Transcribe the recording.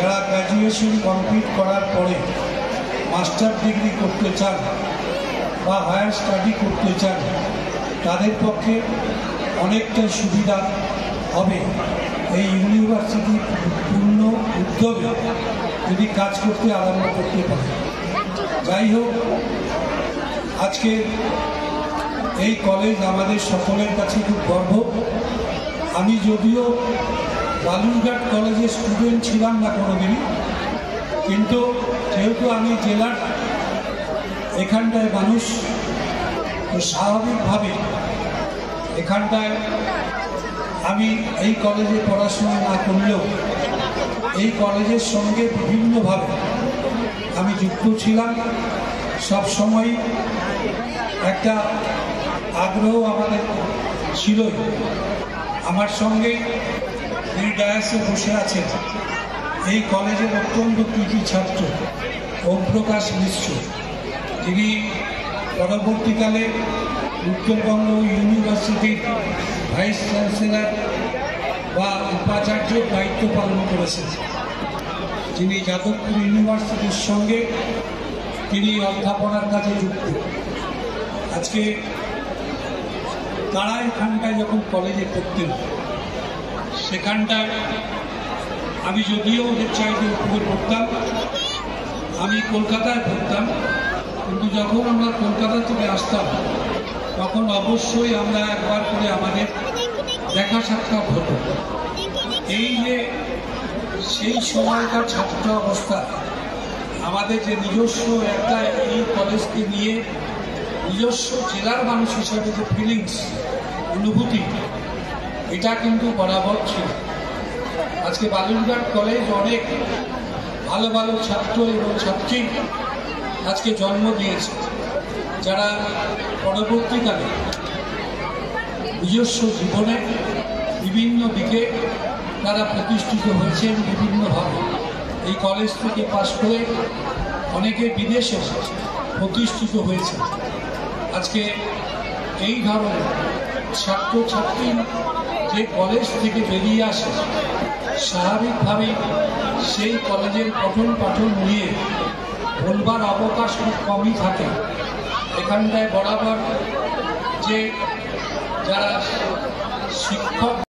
যারা graduation complete করার পরে মাস্টার ডিগ্রি করতে চান বা হায়ার স্টাডি করতে চান, তাদের পক্ষে অনেকটা সুবিধা হবে। এই ইউনিভার্সিটি পূর্ণ উদ্যোগে যদি কাজ করতে আরম্ভ করতে পারে। যাই হোক, আজকে এই কলেজ আমাদের সকলের কাছে খুব গর্ব। আমি যদিও বালুরঘাট কলেজের স্টুডেন্ট ছিলাম না কোনোদিনই। কিন্তু যেহেতু আমি জেলার এখানটায় মানুষ, তো স্বাভাবিকভাবে এখানটায় আমি এই কলেজে পড়াশোনা না করলেও এই কলেজের সঙ্গে বিভিন্নভাবে আমি যুক্ত ছিলাম। সব সময় একটা আগ্রহ আমাদের ছিলই। আমার সঙ্গে এই ডায়াসে বসে আছেন। এই কলেজের অত্যন্ত কৃতি ছাত্র ওমপ্রকাশ মিশ্র। যিনি পরবর্তীকালে উত্তরবঙ্গ ইউনিভার্সিটির ভাইস চ্যান্সেলর বা উপাচার্যের দায়িত্ব পালন করেছেন। যিনি যাদবপুর ইউনিভার্সিটির সঙ্গে তিনি অধ্যাপনার কাজে যুক্ত। আজকে তারা এখানটায় যখন কলেজে পড়তেন সেখানটায় আমি যদিও ওদের চাইতে উপরে পড়তাম, আমি কলকাতায় পড়তাম, কিন্তু যখন আমরা কলকাতা থেকে আসতাম, তখন অবশ্যই আমরা একবার করে আমাদের দেখা সাক্ষাৎ হতো। এই যে সেই সময়কার ছাত্র অবস্থা, আমাদের যে নিজস্ব একটা এই কলেজকে নিয়ে নিজস্ব জেলার মানুষ হিসাবে যে ফিলিংস অনুভূতি এটা কিন্তু বরাবর ছিল। আজকে বালুরঘাট কলেজ অনেক ভালো ভালো ছাত্র এবং ছাত্রী আজকে জন্ম দিয়েছে। যারা পরবর্তীকালে নিজস্ব জীবনে বিভিন্ন দিকে তারা প্রতিষ্ঠিত হয়েছেন বিভিন্নভাবে। এই কলেজ থেকে পাশ করে অনেকে বিদেশে প্রতিষ্ঠিত হয়েছে। আজকে এই ধরনের ছাত্রছাত্রী যে কলেজ থেকে বেরিয়ে আসে স্বাভাবিকভাবে সেই কলেজের পঠন পাঠন নিয়ে বলবার অবকাশ খুব কমই থাকে। এখানটায় বরাবর যে যারা শিক্ষক